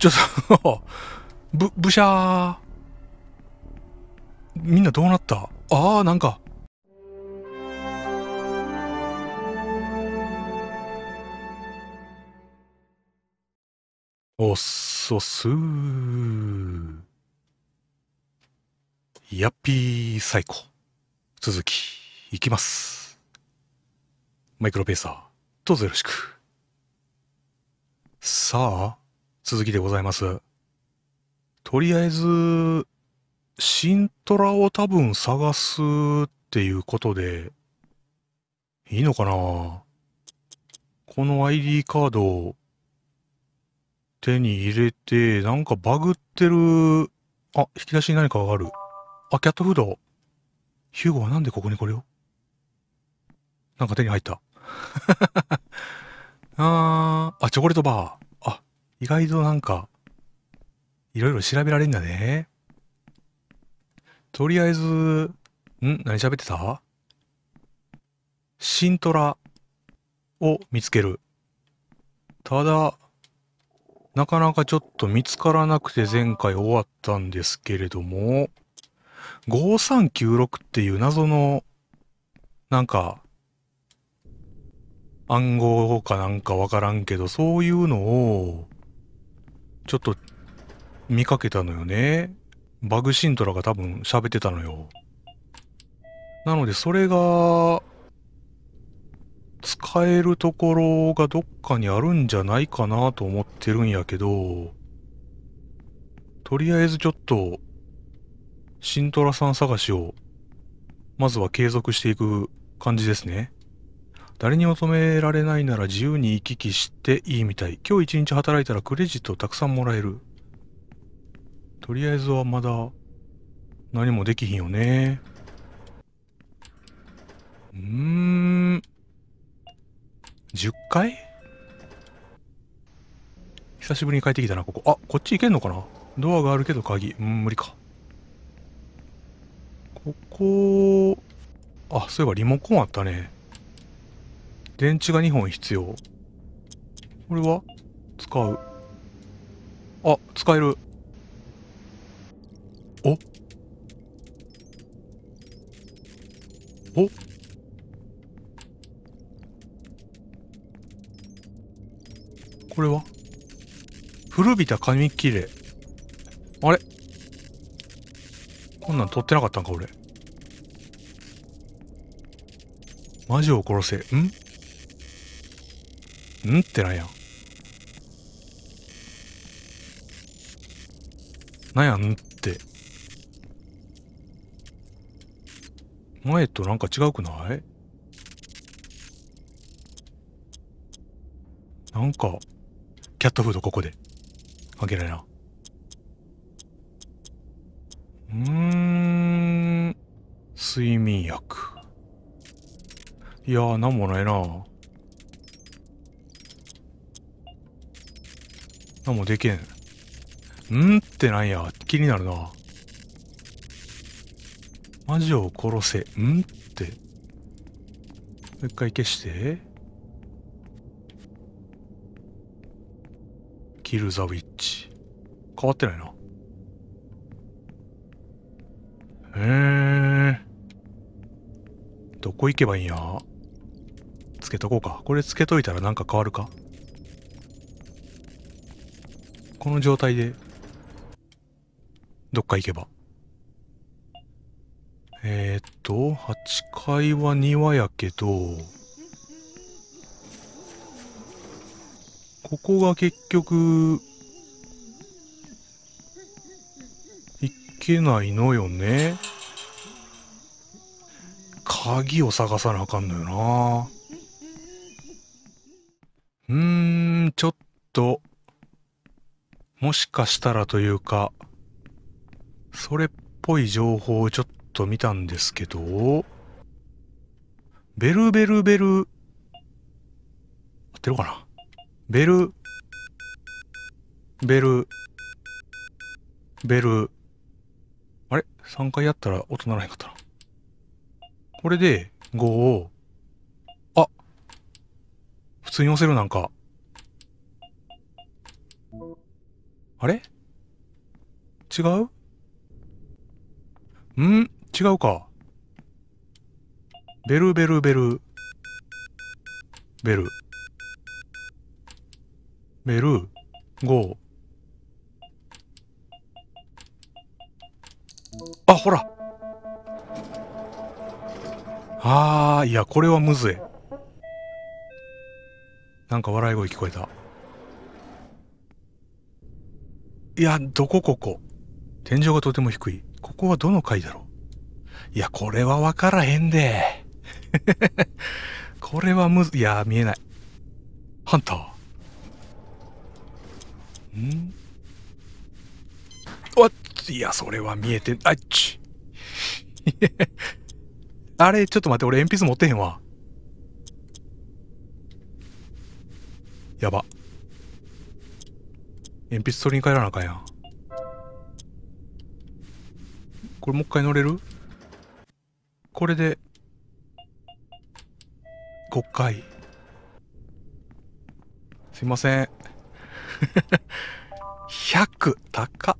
ちょっと ぶ、ぶしゃー。みんなどうなった？ああ、なんか。おっそすー。ヤッピー最高。続き、いきます。マイクロペーサー、どうぞよろしく。さあ、続きでございます。とりあえず、新トラを多分探すっていうことで、いいのかな？この ID カードを手に入れて、なんかバグってる、あ、引き出しに何かがある。あ、キャットフード。ヒューゴはなんでここにこれをなんか手に入った。あー、あ、チョコレートバー。意外となんか、いろいろ調べられんだね。とりあえず、ん？何喋ってた？新トラを見つける。ただ、なかなかちょっと見つからなくて前回終わったんですけれども、5396っていう謎の、なんか、暗号かなんかわからんけど、そういうのを、ちょっと見かけたのよね。バグシントラが多分喋ってたのよ。なので、それが、使えるところがどっかにあるんじゃないかなと思ってるんやけど、とりあえずちょっと、シントラさん探しを、まずは継続していく感じですね。誰にも止められないなら自由に行き来していいみたい。今日一日働いたらクレジットをたくさんもらえる。とりあえずはまだ何もできひんよね。うーん。10回？久しぶりに帰ってきたな、ここ。あ、こっち行けんのかな？ドアがあるけど鍵。うん、無理か。ここ、あ、そういえばリモコンあったね。電池が2本必要。これは？使う。あ、使える。お？お？これは？古びた紙切れ。あれ？こんなん取ってなかったんか、俺。魔女を殺せ。ん？ん？ってなんや。なんや？んって。前となんか違うくない？なんか、キャットフードここで。関係ないな。うーん、睡眠薬。いやー、なんもないな。なんもでけん。んってなんや、気になるな。魔女を殺せ。んって。もう一回消して。キル・ザ・ウィッチ。変わってないな。へえ。どこ行けばいいんやつけとこうか。これつけといたらなんか変わるか？この状態で、どっか行けば。えー、っと、8階は庭やけど、ここが結局、いけないのよね。鍵を探さなあかんのよな。うーん、ちょっと、もしかしたらというか、それっぽい情報をちょっと見たんですけど、ベルベルベル、合ってるかな？ベル、ベル、ベル、あれ ?3 回やったら音ならへんかったな。これで5を、あ普通に押せるなんか。あれ？違う？ん？違うか。ベルベルベル。ベル。ベル、ゴー。あ、ほらあー、いや、これはむずい。なんか笑い声聞こえた。いや、どこここ。天井がとても低い。ここはどの階だろういや、これはわからへんで。これはむず、いや、見えない。ハンター。ん？わっ、いや、それは見えて、あっち。あれ、ちょっと待って、俺鉛筆持ってへんわ。やば。鉛筆取りに帰らなあかんやん。これもう一回乗れる？これで、5回。すいません。100! 高っ。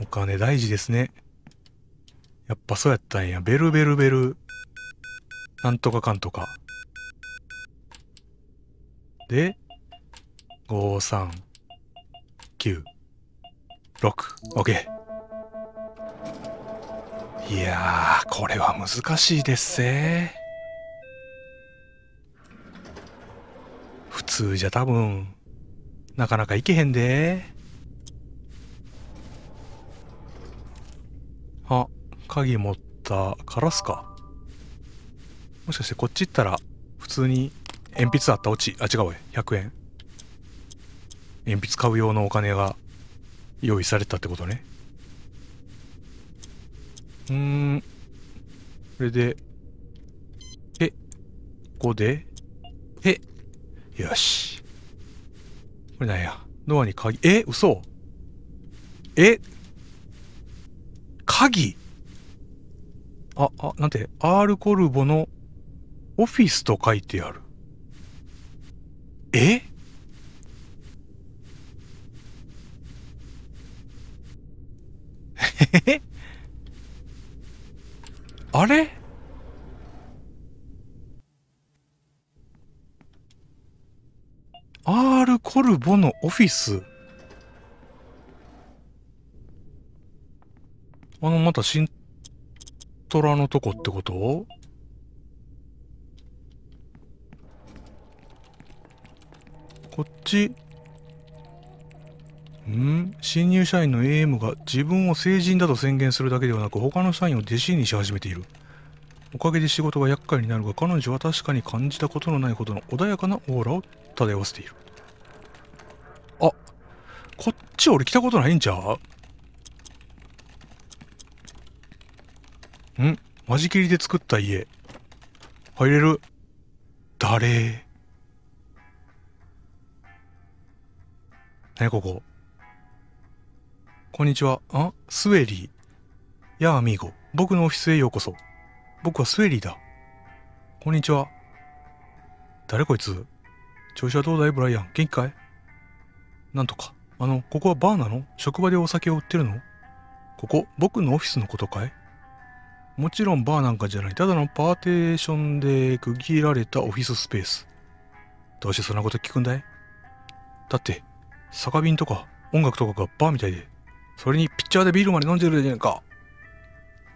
お金大事ですね。やっぱそうやったんや。ベルベルベル。なんとかかんとか。で、5、3、9、6、OK。いやー、これは難しいですぜ。普通じゃ多分、なかなかいけへんで。あ、鍵持ったカラスか。もしかしてこっち行ったら、普通に鉛筆あった落ち。あ、違うわ。100円。鉛筆買う用のお金が用意されたってことね。うーん。これで、え、ここで、え、よし。これなんや。ドアに鍵、え、嘘え、鍵あ、あ、なんて、アールコルボのオフィスと書いてある。え？え？あれ？アールコルボのオフィス。あの、またシントラのとこってこと？こっち。ん新入社員の AM が自分を成人だと宣言するだけではなく他の社員を弟子にし始めている。おかげで仕事が厄介になるが彼女は確かに感じたことのないほどの穏やかなオーラを漂わせている。あ、こっち俺来たことないんちゃう？ん？間仕切りで作った家。入れる？誰？何こここんにちは。あ？スウェリー。やあ、アミーゴ。僕のオフィスへようこそ。僕はスウェリーだ。こんにちは。誰こいつ？調子はどうだい？ブライアン。元気かい？なんとか。あの、ここはバーなの？職場でお酒を売ってるの？ここ、僕のオフィスのことかい？もちろんバーなんかじゃない。ただのパーテーションで区切られたオフィススペース。どうしてそんなこと聞くんだい？だって、酒瓶とか音楽とかがバーみたいで。それにピッチャーでビールまで飲んでるじゃねえか。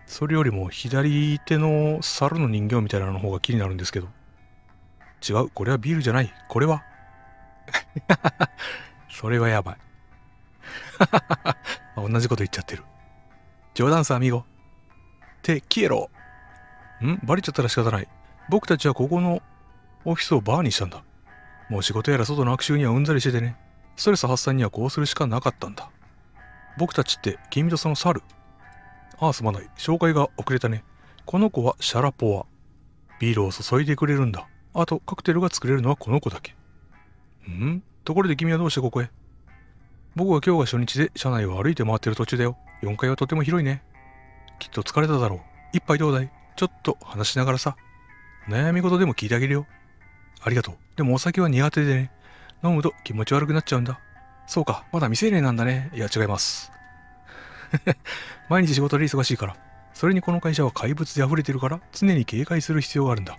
それよりも左手の猿の人形みたいなの方が気になるんですけど。違う。これはビールじゃない。これは。それはやばい。同じこと言っちゃってる。冗談さ、アミーゴ。て、消えろ。ん？バレちゃったら仕方ない。僕たちはここのオフィスをバーにしたんだ。もう仕事やら外の悪臭にはうんざりしててね。ストレス発散にはこうするしかなかったんだ。僕たちって君とその猿。ああ、すまない。紹介が遅れたね。この子はシャラポワ。ビールを注いでくれるんだ。あと、カクテルが作れるのはこの子だけ。ん？ところで君はどうしてここへ？僕は今日が初日で車内を歩いて回ってる途中だよ。4階はとても広いね。きっと疲れただろう。一杯どうだい？ちょっと話しながらさ。悩み事でも聞いてあげるよ。ありがとう。でもお酒は苦手でね。飲むと気持ち悪くなっちゃうんだ。そうか、まだ未成年なんだね。いや、違います。毎日仕事で忙しいから。それにこの会社は怪物で溢れてるから常に警戒する必要があるんだ。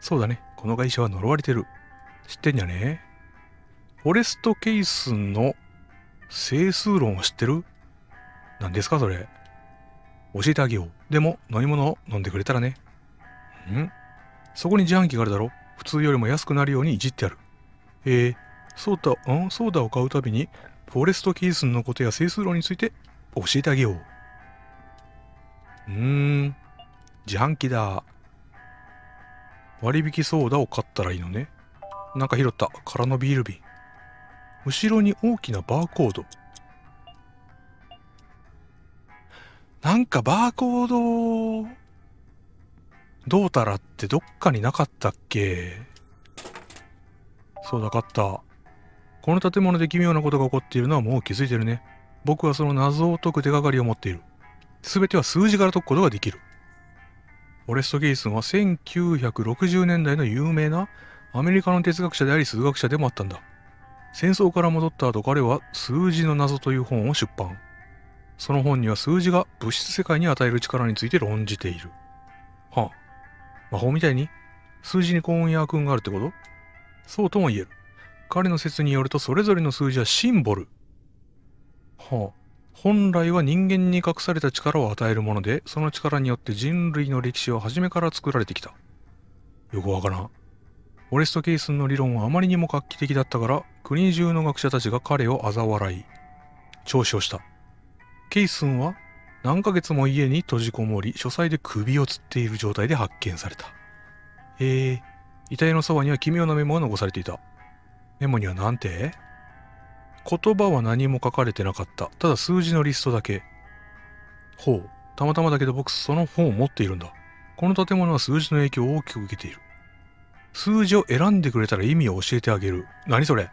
そうだね。この会社は呪われてる。知ってんじゃねフォレストケースの整数論を知ってる？何ですかそれ。教えてあげよう。でも飲み物を飲んでくれたらね。ん？そこに自販機があるだろ普通よりも安くなるようにいじってある。えー、ソーダ、んソーダを買うたびに、フォレストケースのことや整数論について教えてあげよう。うーん、自販機だ。割引ソーダを買ったらいいのね。なんか拾った。空のビール瓶。後ろに大きなバーコード。なんかバーコード、どうたらってどっかになかったっけそうだ、かった。この建物で奇妙なことが起こっているのはもう気づいてるね。僕はその謎を解く手がかりを持っている。すべては数字から解くことができる。オレスト・ゲイスンは1960年代の有名なアメリカの哲学者であり数学者でもあったんだ。戦争から戻った後彼は数字の謎という本を出版。その本には数字が物質世界に与える力について論じている。はあ。魔法みたいに数字に幸運や悪運があるってこと？そうとも言える。彼の説によるとそれぞれの数字はシンボル。はあ。本来は人間に隠された力を与えるもので、その力によって人類の歴史は初めから作られてきた。よくわからん。フォレスト・ケイスンの理論はあまりにも画期的だったから、国中の学者たちが彼を嘲笑い、嘲笑した。ケイスンは何ヶ月も家に閉じこもり、書斎で首を吊っている状態で発見された。へえ、遺体のそばには奇妙なメモが残されていた。メモには何て？言葉は何も書かれてなかった。ただ数字のリストだけ。ほう。たまたまだけど僕その本を持っているんだ。この建物は数字の影響を大きく受けている。数字を選んでくれたら意味を教えてあげる。何それ？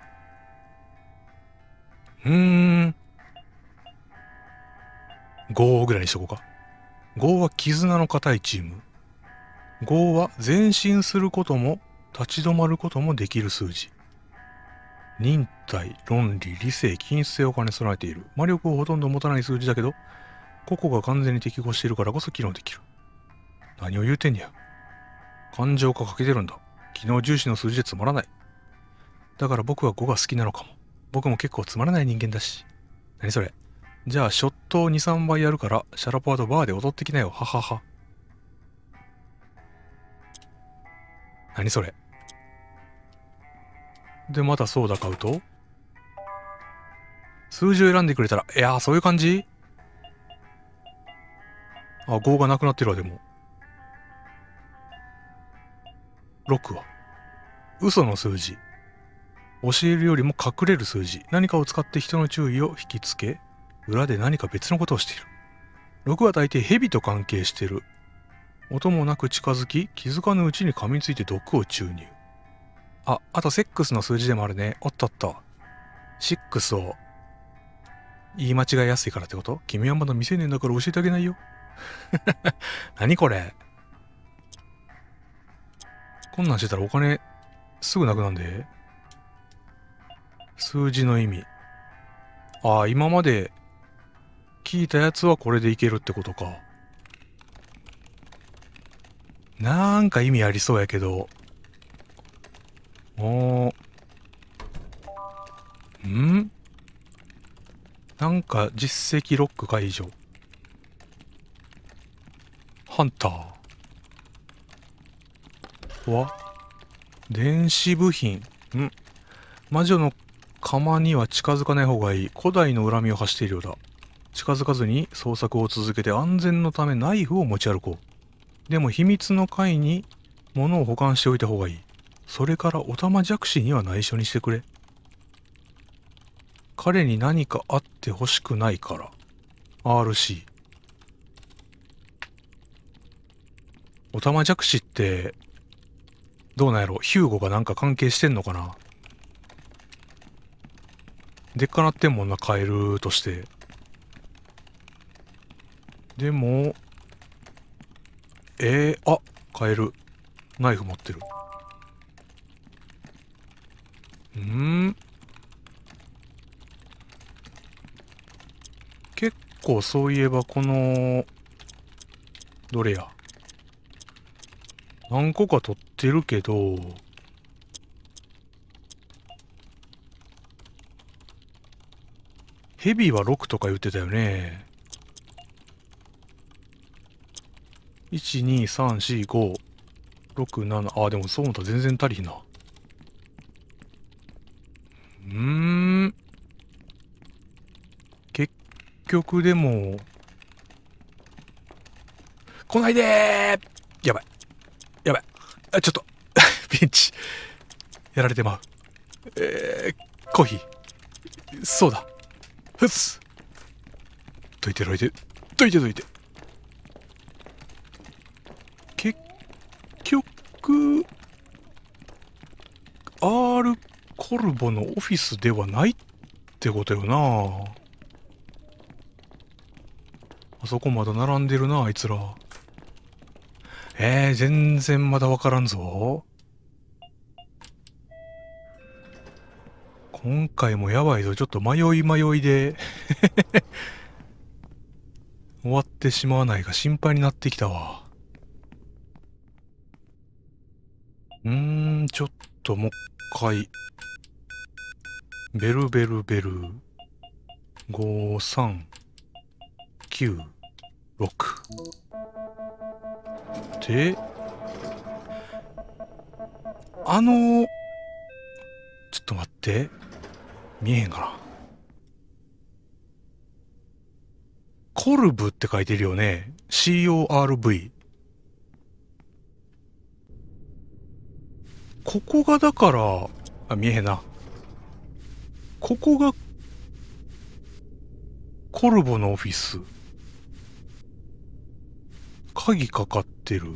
うーん。5ぐらいにしとこうか。5は絆の固いチーム。5は前進することも立ち止まることもできる数字。忍耐、論理、理性、均質性を兼ね備えている。魔力をほとんど持たない数字だけど、個々が完全に適合しているからこそ機能できる。何を言うてんや。感情が欠けてるんだ。機能重視の数字でつまらない。だから僕は5が好きなのかも。僕も結構つまらない人間だし。何それ。じゃあ、ショットを2、3倍やるから、シャラポワとバーで踊ってきなよ。ははは。何それ。で、またソーダ買うと？数字を選んでくれたら、いやー、そういう感じ？あ、5がなくなってるわ、でも。6は。嘘の数字。教えるよりも隠れる数字。何かを使って人の注意を引きつけ、裏で何か別のことをしている。6は大抵蛇と関係してる。音もなく近づき、気づかぬうちに噛みついて毒を注入。あ、あとセックスの数字でもあるね。おっとっと。シックスを言い間違いやすいからってこと？君はまだ未成年だから教えてあげないよ。何これ？こんなんしてたらお金すぐなくなんで？数字の意味。ああ、今まで聞いたやつはこれでいけるってことか。なんか意味ありそうやけど、おん？なんか実績ロック解除。ハンター。は電子部品。ん？魔女の釜には近づかない方がいい。古代の恨みを発しているようだ。近づかずに捜索を続けて安全のためナイフを持ち歩こう。でも秘密の階に物を保管しておいた方がいい。それからおたまじゃくしには内緒にしてくれ。彼に何かあってほしくないから。RC。おたまじゃくしって、どうなんやろ？ヒューゴがなんか関係してんのかな？でっかなってんもんな、カエルとして。でも、えー、あ、カエル。ナイフ持ってる。うん結構そういえばこのどれや？何個か取ってるけどヘビは6とか言ってたよね。1、2、3、4、5、6、7。あ、でもそう思ったら全然足りひんな。うーん。結局でも、来ないでやばい。やばい。あ、ちょっと、ピンチ。やられてまう。えー、コーヒー。そうだ。ふっす。どいてどいて。どいてどいて。結局、R コルボのオフィスではないってことよな。あそこまだ並んでるなあいつら。えー、全然まだわからんぞ。今回もやばいぞ。ちょっと迷い迷いで。終わってしまわないが心配になってきたわ。うーんちょっともう一回。ベルベルベル。5396であのちょっと待って。見えへんかなコルブって書いてるよね。CORV ここがだからあ見えへんなここが、コルボのオフィス。鍵かかってる。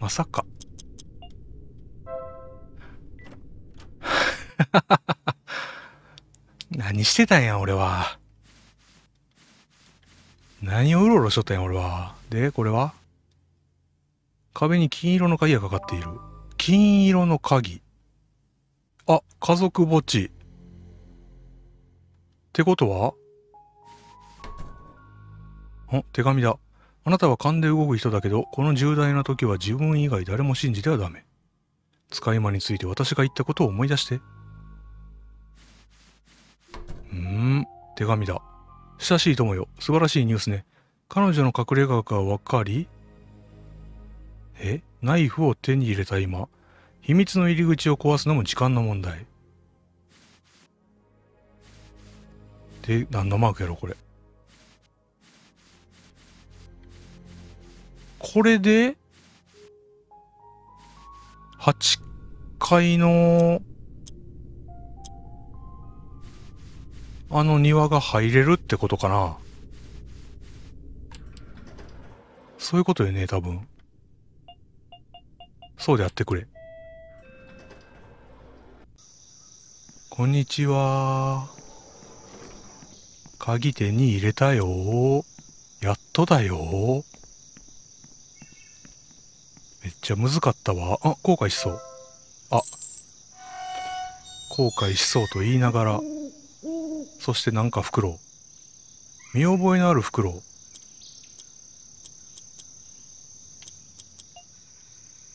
まさか。何してたんや、俺は。何をうろうろしとったんや、俺は。で、これは？壁に金色の鍵がかかっている。金色の鍵。あ、家族墓地。ってことは？ん手紙だ。あなたは勘で動く人だけど、この重大な時は自分以外誰も信じてはダメ。使い魔について私が言ったことを思い出して。うん、手紙だ。親しい友よ。素晴らしいニュースね。彼女の隠れ家がわかり？え？ナイフを手に入れた今、秘密の入り口を壊すのも時間の問題。で、何のマークやろ、これ。これで、8階の、あの庭が入れるってことかな。そういうことよね、多分。そうであってくれ。こんにちは。鍵手に入れたよ。やっとだよ。めっちゃ難かったわ。あ、後悔しそう。あ、後悔しそうと言いながら、そしてなんか袋。見覚えのある袋。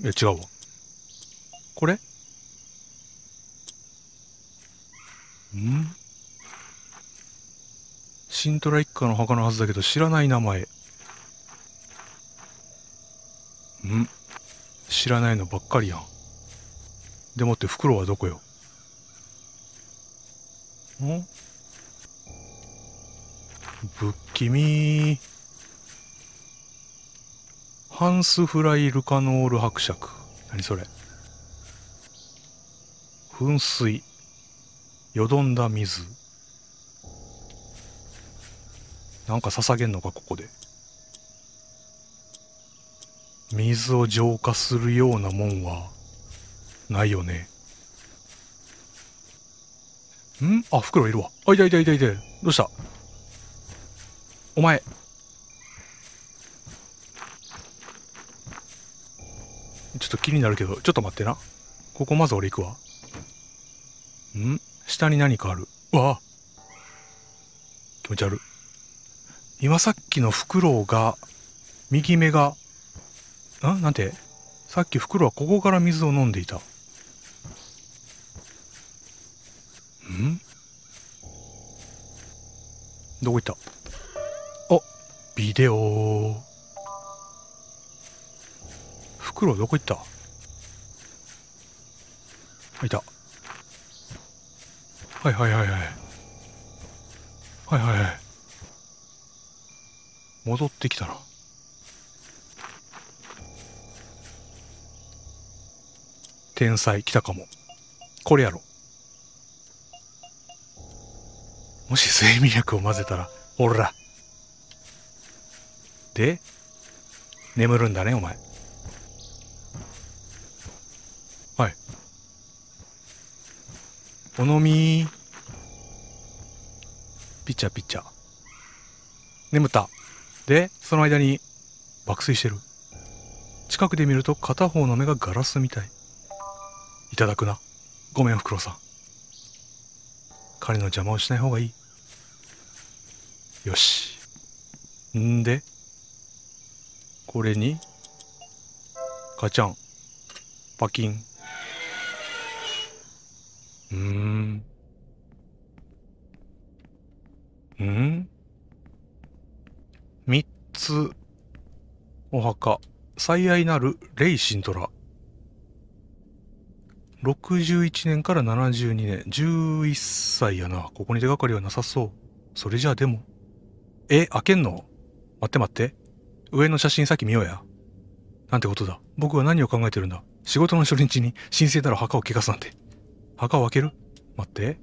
いや、違うわ。これ？ん？シントラ一家の墓のはずだけど知らない名前。ん？知らないのばっかりやん。でもって袋はどこよ？ん？不気味ハンスフライルカノール伯爵。何それ噴水。よどんだ水。なんか捧げんのか、ここで。水を浄化するようなもんは、ないよね。ん？あ、袋いるわ。あ、いたいたいたいた。どうした？お前、ちょっと気になるけど、ちょっと待ってな。ここまず俺行くわ。ん？下に何かある？うわ気持ち悪い。今さっきのフクロウが、右目が、んなんて？さっきフクロウはここから水を飲んでいた。ん？どこ行った？ビデオフクロウどこ行った？いた。はいはいはいはい。はいはいはい。戻ってきたな。天才来たかも。これやろ。もし睡眠薬を混ぜたら、おら。で、眠るんだね、お前。はい。お飲みピッチャーピッチャー。眠った。で、その間に爆睡してる。近くで見ると片方の目がガラスみたい。いただくな。ごめん、フクロウさん。彼の邪魔をしない方がいい。よし。んで、これに、ガチャン、パキン。うーん。ん？三つ、お墓、最愛なるレイシントラ。61年から72年、11歳やな。ここに手がかりはなさそう。それじゃあでも。え、開けんの？待って待って。上の写真さっき見ようや。なんてことだ。僕は何を考えてるんだ。仕事の初日に神聖なる墓を汚すなんて。墓を開ける？待って。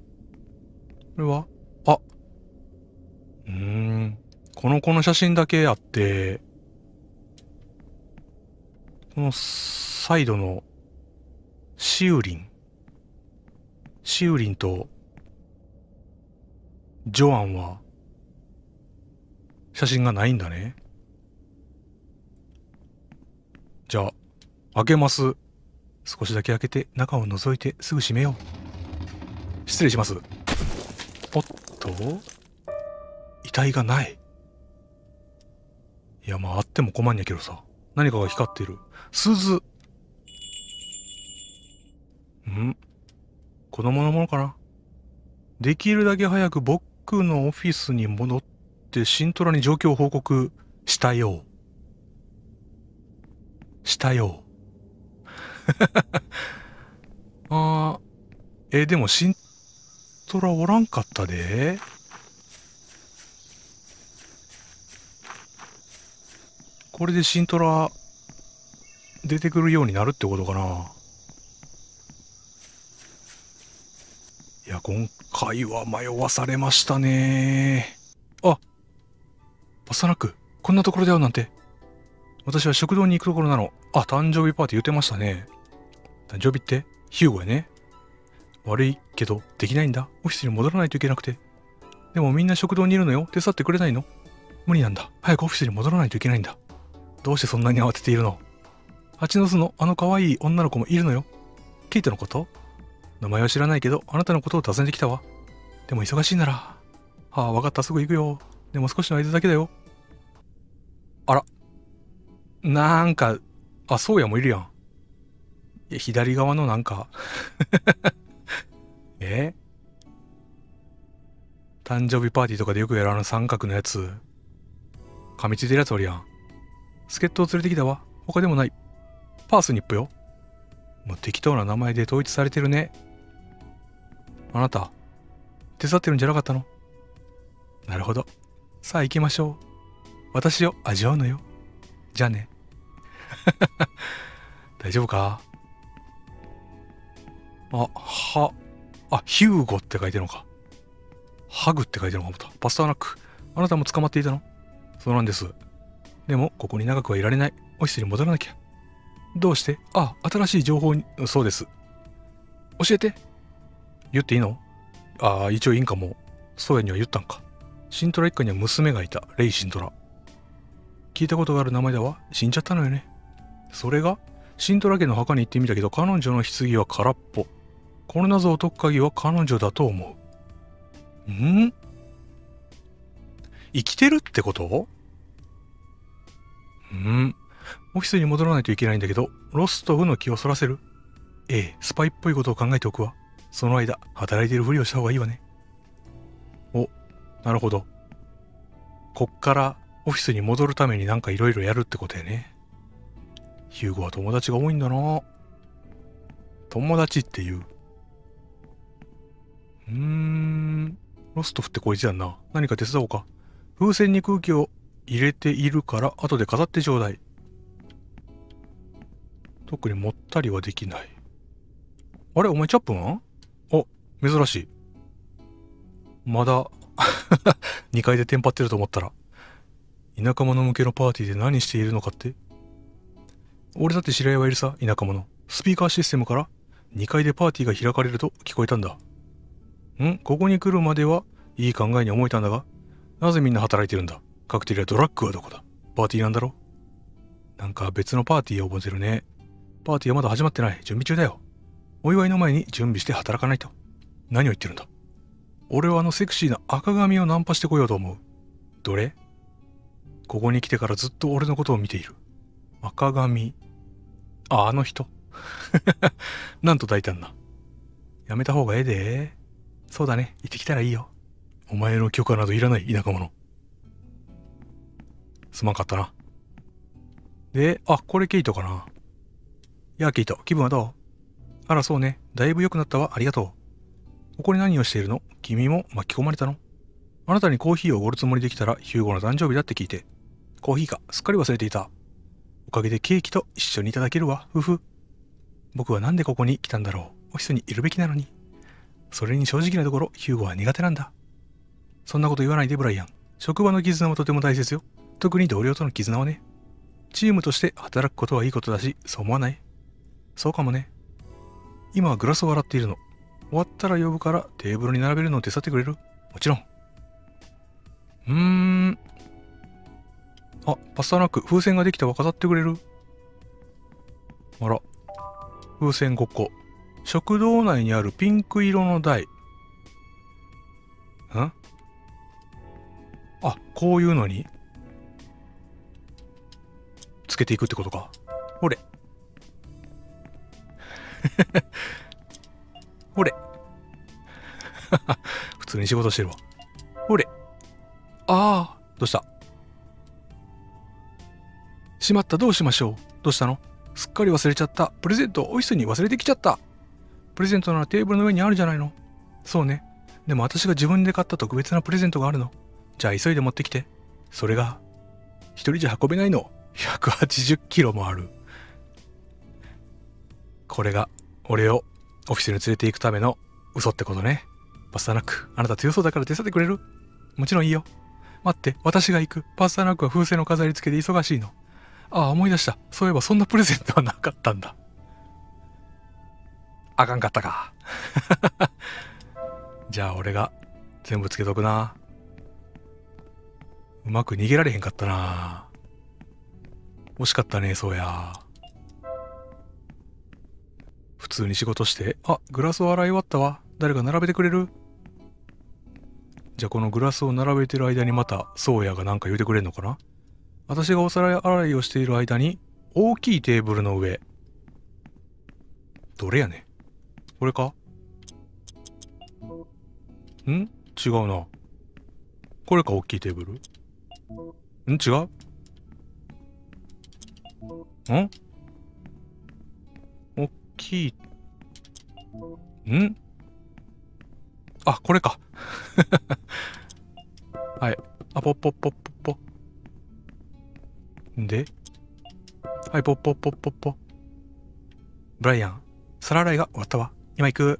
これは？あ。うーん。この子の写真だけあって、このサイドのシウリン。シウリンとジョアンは写真がないんだね。じゃあ、開けます。少しだけ開けて中を覗いてすぐ閉めよう。失礼します。おっと？遺体がない。いや、まああっても困んやけどさ。何かが光っている。鈴。ん？子供のものかな？できるだけ早く僕のオフィスに戻ってシントラに状況を報告したよう。したよう。あー、え、でもシントラおらんかったでこれでシントラ出てくるようになるってことかないや、今回は迷わされましたねあパサナック、こんなところで会うなんて。私は食堂に行くところなの。あ、誕生日パーティー言ってましたね。誕生日って？ヒューゴやね。悪いけど、できないんだ。オフィスに戻らないといけなくて。でもみんな食堂にいるのよ。手伝ってくれないの？無理なんだ。早くオフィスに戻らないといけないんだ。どうしてそんなに慌てているの？蜂の巣のあの可愛い女の子もいるのよ。ケイトのこと？名前は知らないけど、あなたのことを尋ねてきたわ。でも忙しいなら。はあ、わかった、すぐ行くよ。でも少しの間だけだよ。あら。なんか、あ、そうやもいるやん。いや、左側のなんか え？誕生日パーティーとかでよくやるあの三角のやつ。噛みついてるやつおるやん。助っ人を連れてきたわ。他でもない。パースニップよ。もう適当な名前で統一されてるね。あなた、手伝ってるんじゃなかったの？なるほど。さあ行きましょう。私を味わうのよ。じゃあね。大丈夫か？あ、は、あ、ヒューゴって書いてるのか。ハグって書いてるのかもた。パスターナック。あなたも捕まっていたの？そうなんです。でも、ここに長くはいられない。オフィスに戻らなきゃ。どうして？あ、新しい情報に、そうです。教えて。言っていいの？ああ、一応いいんかも。そうやには言ったんか。シントラ一家には娘がいた。レイ・シントラ。聞いたことがある名前だわ。死んじゃったのよね。それが？シントラ家の墓に行ってみたけど、彼女の棺は空っぽ。この謎を解く鍵は彼女だと思う。ん？生きてるってこと？ん？オフィスに戻らないといけないんだけど、ロストフの気をそらせるええ、スパイっぽいことを考えておくわ。その間、働いてるふりをした方がいいわね。お、なるほど。こっからオフィスに戻るためになんかいろいろやるってことやね。ヒューゴは友達が多いんだな。友達っていう。うーん。ロストフってこいつやんな。何か手伝おうか。風船に空気を入れているから後で飾ってちょうだい。特に持ったりはできない。あれお前チャップマン？お、珍しい。まだ 2階でテンパってると思ったら。田舎者向けのパーティーで何しているのかって？俺だって知り合いはいるさ、田舎者。スピーカーシステムから2階でパーティーが開かれると聞こえたんだ。ん？ここに来るまではいい考えに思えたんだが、なぜみんな働いてるんだ？カクテルやドラッグはどこだ？パーティーなんだろなんか別のパーティーを覚えてるね。パーティーはまだ始まってない。準備中だよ。お祝いの前に準備して働かないと。何を言ってるんだ？俺はあのセクシーな赤髪をナンパしてこようと思う。どれ？ここに来てからずっと俺のことを見ている。赤髪。あ、あの人。なんと大胆な。やめた方がええで。そうだね。行ってきたらいいよ。お前の許可などいらない、田舎者。すまんかったな。で、あ、これケイトかな。やあ、ケイト、気分はどう？あら、そうね。だいぶ良くなったわ。ありがとう。ここに何をしているの？君も巻き込まれたの？あなたにコーヒーをおごるつもりできたら、ヒューゴの誕生日だって聞いて。コーヒーか、すっかり忘れていた。おかげでケーキと一緒にいただけるわ。ふふ。僕はなんでここに来たんだろう。オフィスにいるべきなのに。それに正直なところ、ヒューゴは苦手なんだ。そんなこと言わないで、ブライアン。職場の絆はとても大切よ。特に同僚との絆はね。チームとして働くことはいいことだし、そう思わないそうかもね。今はグラスを洗っているの。終わったら呼ぶからテーブルに並べるのを手伝ってくれるもちろん。うーん。あ、パスタナック、風船ができたわ飾ってくれるあら。風船5個。食堂内にあるピンク色の台。ん？あ、こういうのに？つけていくってことか。ほれ。ほれ。普通に仕事してるわ。ほれ。ああ、どうした？しまった、どうしましょう？どうしたの？すっかり忘れちゃった。プレゼントオフィスに忘れてきちゃった。プレゼントならテーブルの上にあるじゃないの。そうね。でも私が自分で買った特別なプレゼントがあるの。じゃあ急いで持ってきて。それが、一人じゃ運べないの。180キロもある。これが、俺をオフィスに連れて行くための嘘ってことね。パスタナック、あなた強そうだから手伝ってくれる？もちろんいいよ。待って、私が行く。パスタナックは風船の飾り付けで忙しいの。ああ、思い出した。そういえばそんなプレゼントはなかったんだ。あかんかったか。じゃあ俺が全部つけとくな。うまく逃げられへんかったな。惜しかったね、そうや。普通に仕事して、あ、グラスを洗い終わったわ。誰か並べてくれる？じゃあこのグラスを並べてる間にまた、そうやがなんか言うてくれんのかな？私がお皿洗いをしている間に、大きいテーブルの上。どれやね？これか？ん？違うな。これか、大きいテーブル？ん？違う？ん？大きい。ん？あ、これか。はい。あ、ポッポッポッ。で？はい、ポッポッポッポッポ。ブライアン、皿洗いが終わったわ。今行く。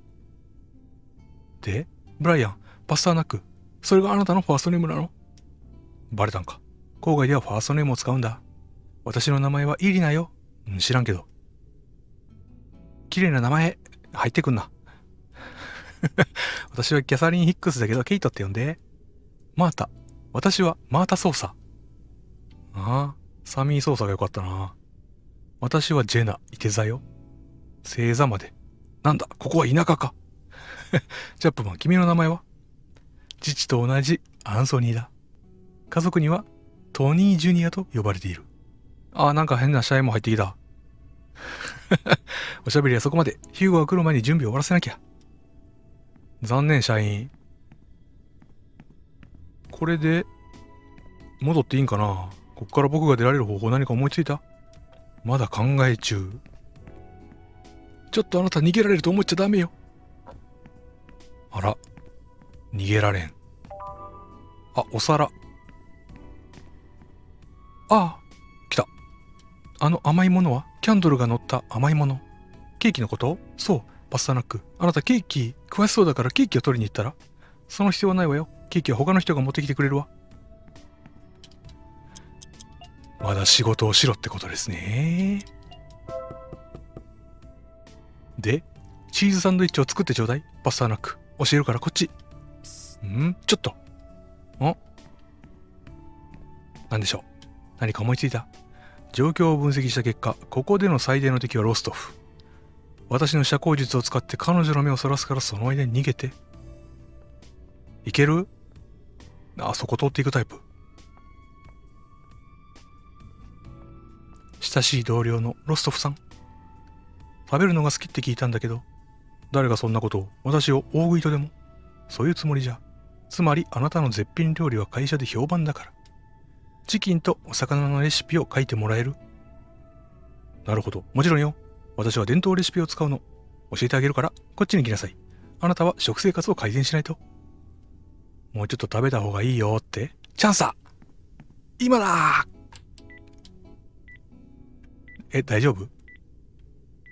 で、ブライアン、パスターナック。それがあなたのファーストネームなの？バレたんか。郊外ではファーストネームを使うんだ。私の名前はイリナよ。うん、知らんけど。綺麗な名前、入ってくんな。私はキャサリン・ヒックスだけど、ケイトって呼んで。マータ。私はマータ・ソーサ。ああ、サミー・ソーサがよかったな。私はジェナ・イテザよ。星座まで。なんだ、ここは田舎か。チャップマン、君の名前は？父と同じアンソニーだ。家族にはトニー・ジュニアと呼ばれている。ああ、なんか変な社員も入ってきた。おしゃべりはそこまで。ヒューゴが来る前に準備を終わらせなきゃ。残念、社員。これで、戻っていいんかな？こっから僕が出られる方法何か思いついた？まだ考え中。ちょっとあなた逃げられると思っちゃダメよ。あら、逃げられん。あ、お皿。ああ、来た。あの甘いものは？キャンドルが乗った甘いもの。ケーキのこと？そう、パスタナック。あなたケーキ詳しそうだからケーキを取りに行ったらその必要はないわよ。ケーキは他の人が持ってきてくれるわ。まだ仕事をしろってことですね。で、チーズサンドイッチを作ってちょうだい。パスタナック。教えるからこっち。ん？ちょっと。ん何でしょう？何か思いついた？状況を分析した結果、ここでの最大の敵はロストフ。私の社交術を使って彼女の目をそらすからその間に逃げて。いける？あそこ通っていくタイプ。親しい同僚のロストフさん。食べるのが好きって聞いたんだけど、誰がそんなことを私を大食いとでも？そういうつもりじゃ。つまりあなたの絶品料理は会社で評判だから。チキンとお魚のレシピを書いてもらえるなるほど。もちろんよ。私は伝統レシピを使うの。教えてあげるから、こっちに来なさい。あなたは食生活を改善しないと。もうちょっと食べた方がいいよって。チャンスだ今だえ、大丈夫？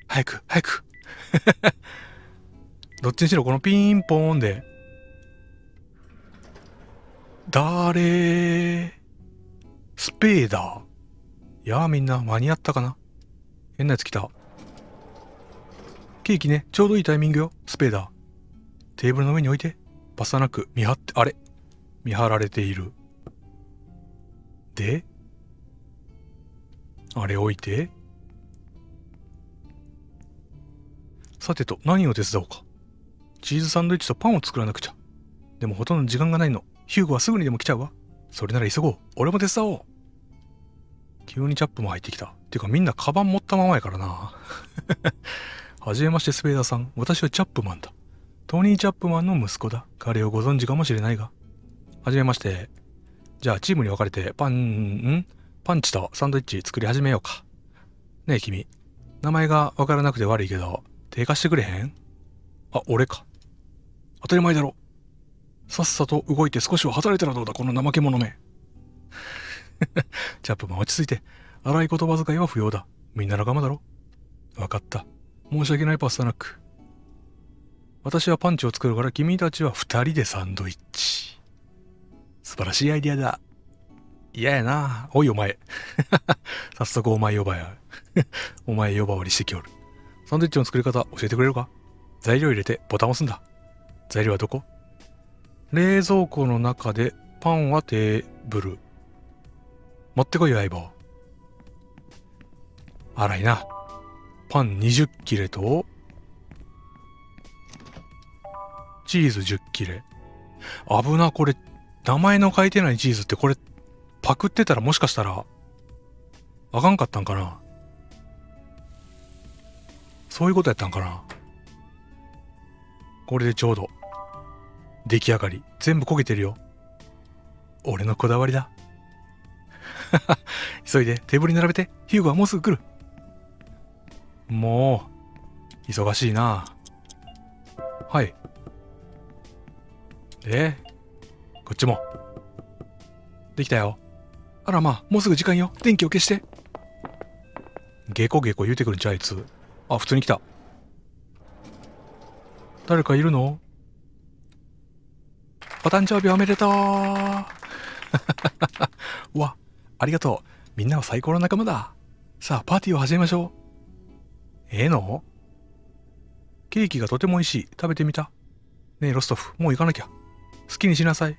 早く、早く。どっちにしろこのピンポーンで。だれスペーダー。やあみんな間に合ったかな？変なやつ来た。ケーキね、ちょうどいいタイミングよ、スペーダー。テーブルの上に置いて、パスタナック見張って、あれ？見張られている。で、あれ置いて、さてと、何を手伝おうか。チーズサンドイッチとパンを作らなくちゃ。でもほとんど時間がないの。ヒューゴはすぐにでも来ちゃうわ。それなら急ごう。俺も手伝おう。急にチャップも入ってきた。てかみんなカバン持ったままやからな。はじめましてスペーダーさん。私はチャップマンだ。トニー・チャップマンの息子だ。彼をご存知かもしれないが。はじめまして。じゃあチームに分かれてパン、ん？パンチとサンドイッチ作り始めようか。ねえ君。名前が分からなくて悪いけど、手貸してくれへん？あ、俺か。当たり前だろ。さっさと動いて少しは働いたらどうだ、この怠け者め。チャップマン落ち着いて。荒い言葉遣いは不要だ。みんな仲間だろ。わかった。申し訳ないパスタナック。私はパンチを作るから君たちは二人でサンドイッチ。素晴らしいアイディアだ。嫌やな。おいお前。早速お前呼ばや。お前呼ばわりしてきおる。サンドイッチの作り方教えてくれるか？材料入れてボタン押すんだ。材料はどこ？冷蔵庫の中でパンはテーブル。持ってこいよ相棒。荒いな。パン20切れと、チーズ10切れ。危な、これ、名前の書いてないチーズってこれ、パクってたらもしかしたら、あかんかったんかな？そういうことやったんかなこれでちょうど。出来上がり。全部焦げてるよ。俺のこだわりだ。急いでテーブルに並べて。ヒューゴはもうすぐ来る。もう、忙しいな。はい。で、こっちも。できたよ。あらまあ、もうすぐ時間よ。電気を消して。ゲコゲコ言うてくるんちゃあいつ。あ、普通に来た。誰かいるの？お誕生日おめでと うわ、ありがとう。みんなは最高の仲間だ。さあ、パーティーを始めましょう。ええの？ケーキがとても美味しい。食べてみた。ねえ、ロストフ、もう行かなきゃ。好きにしなさい。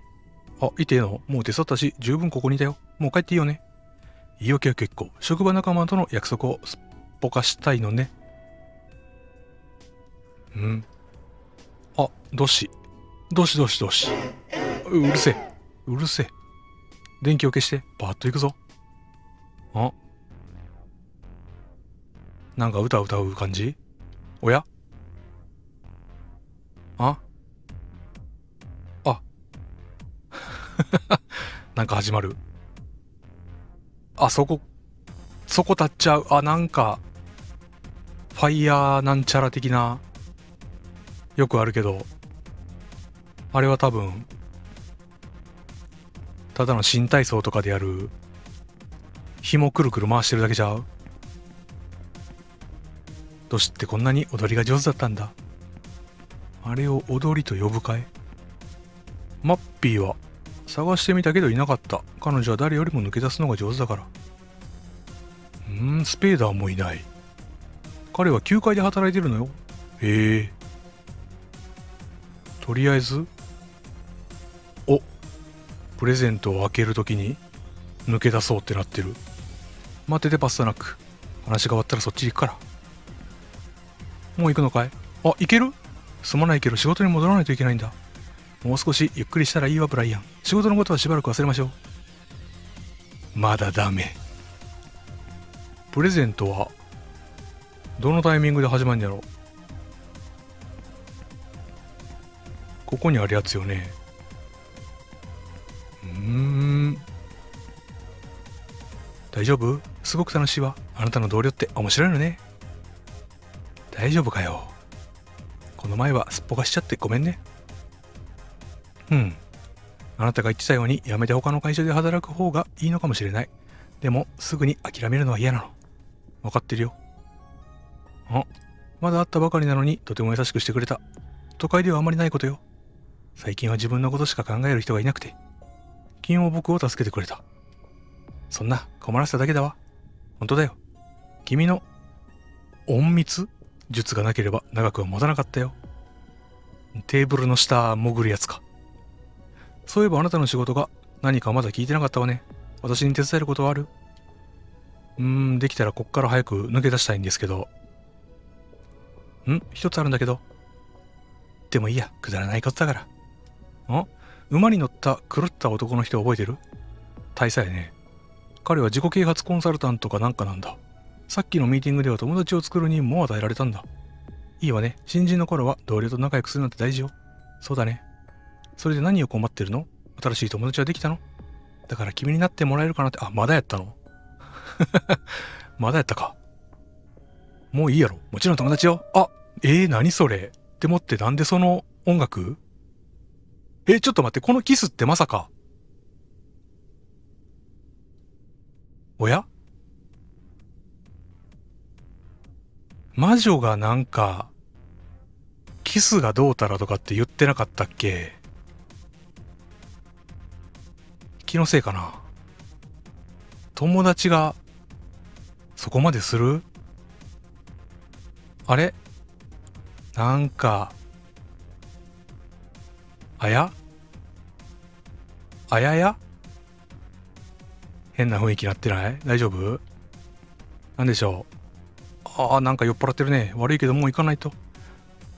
あ、いてえの？もう手伝ったし、十分ここにいたよ。もう帰っていいよね。言い訳は結構。職場仲間との約束をすっぽかしたいのね。うん。あ、どし？どし？どし？どし？ううるせえ。うるせえ。電気を消して、バーッと行くぞ。あ？なんか歌歌う感じ？おや？あ？あ？なんか始まる。あ、そこ、そこ立っちゃう。あ、なんか、ファイヤーなんちゃら的な、よくあるけど、あれは多分、ただの新体操とかでやる、紐くるくる回してるだけちゃうどしってこんなに踊りが上手だったんだ。あれを踊りと呼ぶかい？マッピーは探してみたけどいなかった。彼女は誰よりも抜け出すのが上手だから。うん、スペーダーもいない。彼は9階で働いてるのよ。へえ。とりあえず、おプレゼントを開けるときに抜け出そうってなってる。待っててパスタナック。話が終わったらそっち行くから。もう行くのかい？あ、行ける？すまないけど仕事に戻らないといけないんだ。もう少しゆっくりしたらいいわ、ブライアン。仕事のことはしばらく忘れましょう。まだダメ。プレゼントは、どのタイミングで始まるんやろう？ここにあるやつよね。うーん。大丈夫？すごく楽しいわ。あなたの同僚って面白いのね。大丈夫かよ。この前はすっぽかしちゃってごめんね。うん。あなたが言ってたように辞めて他の会社で働く方がいいのかもしれない。でも、すぐに諦めるのは嫌なの。わかってるよ。あ、まだ会ったばかりなのにとても優しくしてくれた。都会ではあまりないことよ。最近は自分のことしか考える人がいなくて。昨日僕を助けてくれた。そんな困らせただけだわ。本当だよ。君の隠密術がなければ長くは持たなかったよ。テーブルの下潜るやつか。そういえばあなたの仕事が何かまだ聞いてなかったわね。私に手伝えることはあるうーん、できたらこっから早く抜け出したいんですけど。ん一つあるんだけど。でもいいや、くだらないことだから。ん？馬に乗った狂った男の人覚えてる？大佐やね。彼は自己啓発コンサルタントかなんかなんだ。さっきのミーティングでは友達を作る任務を与えられたんだ。いいわね。新人の頃は同僚と仲良くするなんて大事よ。そうだね。それで何を困ってるの？新しい友達はできたの？だから君になってもらえるかなって、あ、まだやったの？まだやったか。もういいやろ。もちろん友達よ。あ、えー、何それ？って思ってなんでその音楽？え、ちょっと待って、このキスってまさか。おや？魔女がなんか、キスがどうたらとかって言ってなかったっけ？気のせいかな？友達が、そこまでする？あれ？なんか、あや？あやや？変な雰囲気になってない？大丈夫？なんでしょう？ああ、なんか酔っ払ってるね。悪いけどもう行かないと。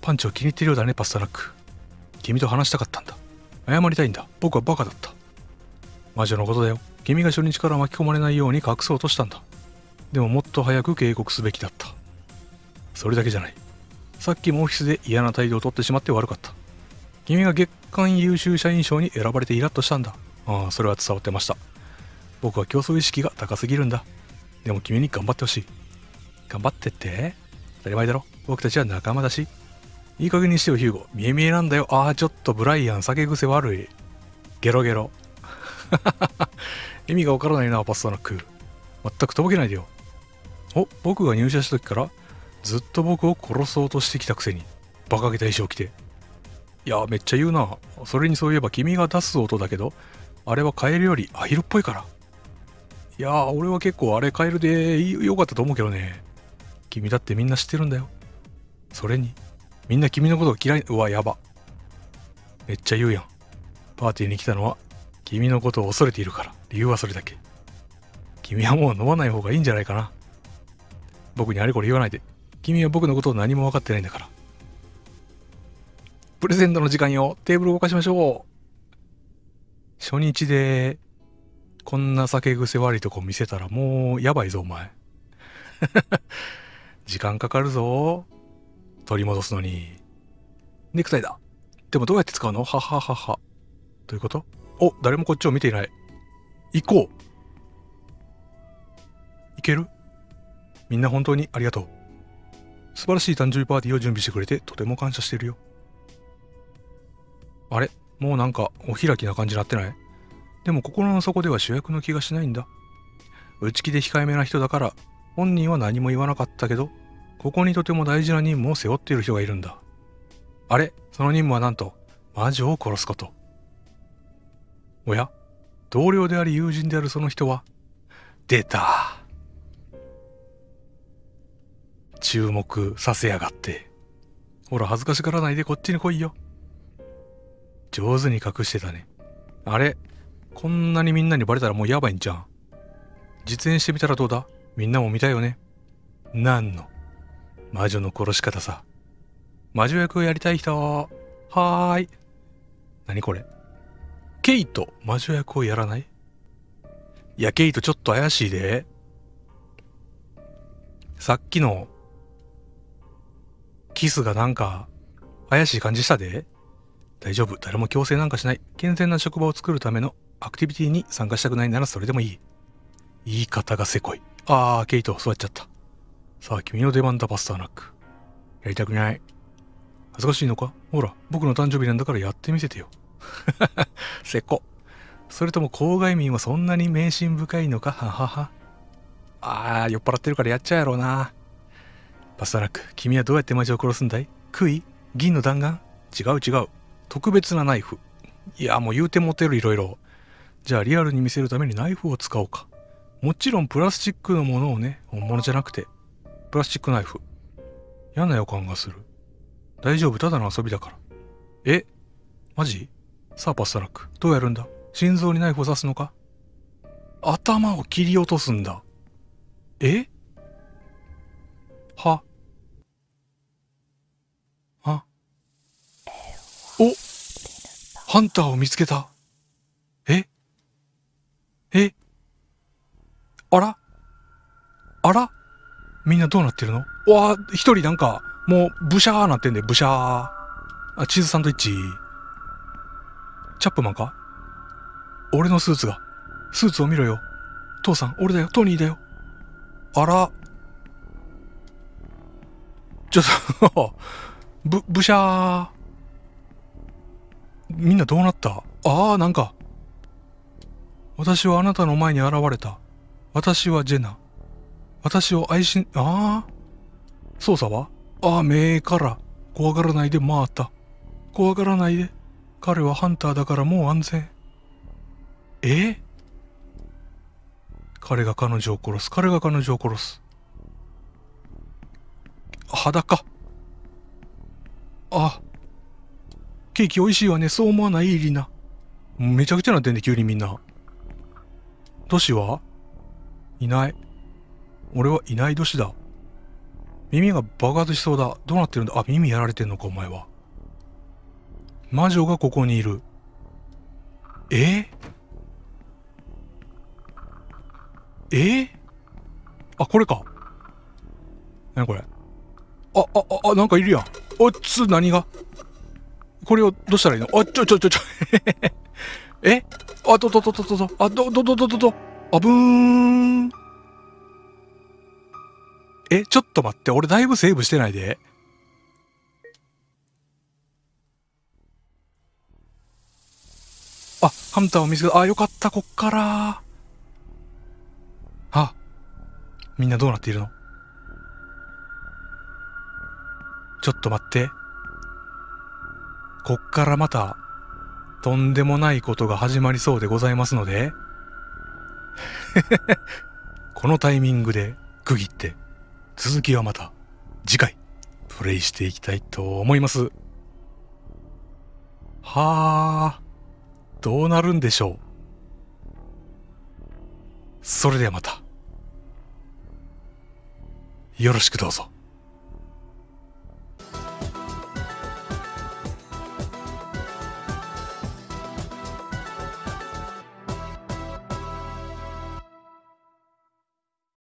パンチを気に入ってるようだね、パスタラック。君と話したかったんだ。謝りたいんだ。僕はバカだった。魔女のことだよ。君が初日から巻き込まれないように隠そうとしたんだ。でももっと早く警告すべきだった。それだけじゃない。さっきもオフィスで嫌な態度をとってしまって悪かった。君が月間優秀社員賞に選ばれてイラッとしたんだ。ああ、それは伝わってました。僕は競争意識が高すぎるんだ。でも君に頑張ってほしい。頑張ってって？当たり前だろ僕たちは仲間だし。いい加減にしてよ、ヒューゴ。見え見えなんだよ。ああ、ちょっとブライアン、酒癖悪い。ゲロゲロ。意味がわからないな、パスタナック。全くとぼけないでよ。お、僕が入社した時から、ずっと僕を殺そうとしてきたくせに、馬鹿げた衣装着て。いや、めっちゃ言うな。それにそういえば君が出す音だけど、あれはカエルよりアヒルっぽいから。いや俺は結構あれカエルでよかったと思うけどね。君だってみんな知ってるんだよ。それに、みんな君のことが嫌い、うわ、やば。めっちゃ言うやん。パーティーに来たのは、君のことを恐れているから。理由はそれだけ。君はもう飲まない方がいいんじゃないかな。僕にあれこれ言わないで。君は僕のことを何も分かってないんだから。プレゼントの時間よ。テーブル動かしましょう。初日で、こんな酒癖悪いとこ見せたらもうやばいぞ、お前。時間かかるぞ。取り戻すのに。ネクタイだ。でもどうやって使うの？はははは。ということ？お、誰もこっちを見ていない。行こう。いける？みんな本当にありがとう。素晴らしい誕生日パーティーを準備してくれてとても感謝してるよ。あれ？もうなんかお開きな感じになってない？でも心の底では主役の気がしないんだ。内気で控えめな人だから本人は何も言わなかったけど、ここにとても大事な任務を背負っている人がいるんだ。あれ？その任務はなんと、魔女を殺すこと。おや？同僚であり友人であるその人は、出た。注目させやがって。ほら、恥ずかしがらないでこっちに来いよ。上手に隠してたね。あれ？こんなにみんなにバレたらもうやばいんじゃん。実演してみたらどうだ？みんなも見たいよね？何の？魔女の殺し方さ。魔女役をやりたい人はーい。何これ？ケイト、魔女役をやらない？いや、ケイトちょっと怪しいで。さっきの、キスがなんか、怪しい感じしたで。大丈夫。誰も強制なんかしない。健全な職場を作るためのアクティビティに参加したくないならそれでもいい。言い方がせこい。あー、ケイト、座っちゃった。さあ、君の出番だ、パスターナック。やりたくない。恥ずかしいのか？ほら、僕の誕生日なんだからやってみせてよ。せこ。それとも郊外民はそんなに迷信深いのか？ははは。あー、酔っ払ってるからやっちゃうやろうな。パスタナック、君はどうやって魔女を殺すんだい？杭？銀の弾丸？違う違う。特別なナイフ。いや、もう言うてもてるいろいろ。じゃあリアルに見せるためにナイフを使おうか。もちろんプラスチックのものをね、本物じゃなくて、プラスチックナイフ。嫌な予感がする。大丈夫、ただの遊びだから。え？マジ？さあパスタラック、どうやるんだ？心臓にナイフを刺すのか？頭を切り落とすんだ。え？はあおハンターを見つけた。え？え？あら？あら？みんなどうなってるの？わあ、一人なんか、もう、ブシャーなってんで、ブシャー。あ、チーズサンドイッチ。チャップマンか？俺のスーツが。スーツを見ろよ。父さん、俺だよ、トニーだよ。あら。ちょっとブ、ブシャー。みんなどうなった？ああ、なんか。私はあなたの前に現れた。私はジェナ。私を愛し、ああ？操作は？ああ、目から怖がらないで回った。怖がらないで。彼はハンターだからもう安全。え？彼が彼女を殺す。彼が彼女を殺す。裸。あ、ケーキ美味しいわね。そう思わないリナ。めちゃくちゃなってんで、急にみんな。都市は？いない。俺はいない年だ。耳が爆発しそうだ。どうなってるんだ？あ、耳やられてんのか、お前は。魔女がここにいる。え？え？あ、これか。なにこれ？あ、あ、あ、あ、なんかいるやん。おっつ、何が？これをどうしたらいいの？あ、ちょちょちょちょ。え？あ、とととととと、あ、ど、ど、ど、ど、ど、ど、あぶーん。え、ちょっと待って、俺だいぶセーブしてないで。あ、ハンターを見つけた。あ、よかった、こっから。あ、みんなどうなっているの？ちょっと待って。こっからまた、とんでもないことが始まりそうでございますので、このタイミングで区切って、続きはまた次回プレイしていきたいと思います。はあ、どうなるんでしょう。それではまた。よろしくどうぞ。